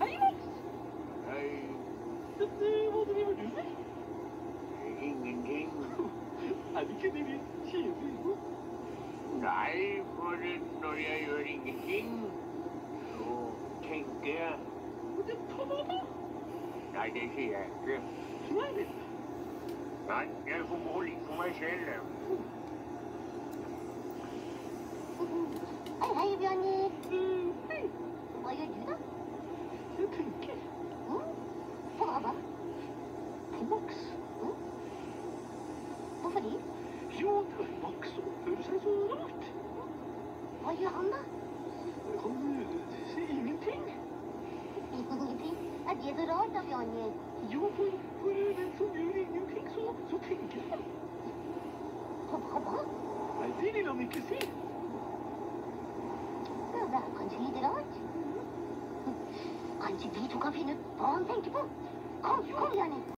Hei, Max! Hei, Men eh, hva driver du med? ingenting. Er det ikke det litt kjedelig? Nei, for når jeg gjør ingenting, så tenker jeg Men ta hva da? Nei, det sier jeg ikke. Nei, vel. Nei, jeg får gå litt for meg selv. Hei, hei, Bjarne. Eh, Hei, Hva gjør du, da? jeg tenker Mm? På hva da? På Max. Hvorfor det? Jo, Max oppfører seg så rart. Hva gjør han, da? Han eh, sier ingenting. Ingenting. Er det så rart, da, Bjarne? Jo, for, for den som gjør ingenting, så, så tenker han. På hva da? Nei, det vil han ikke si. Ja, det er kanskje litt rart. Kanskje vi to kan finne ut hva han tenker på. Kom, kom, Bjarne.